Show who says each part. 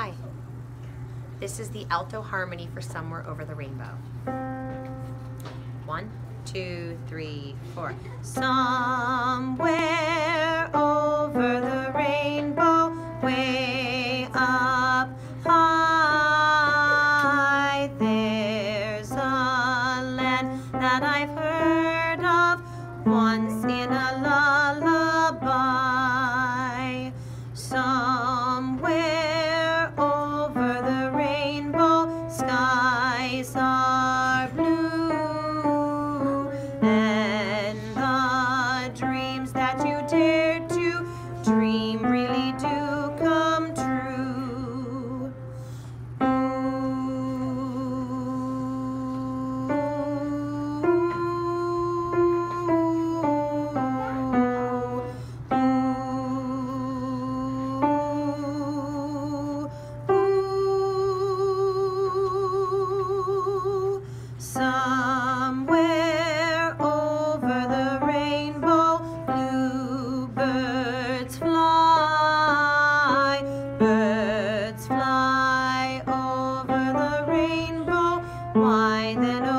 Speaker 1: Hi. This is the alto harmony for Somewhere Over the Rainbow. One, two, three, four. Somewhere over the rainbow, way up high, there's a land that I've heard of once in a lullaby. That you dare to dream Why then,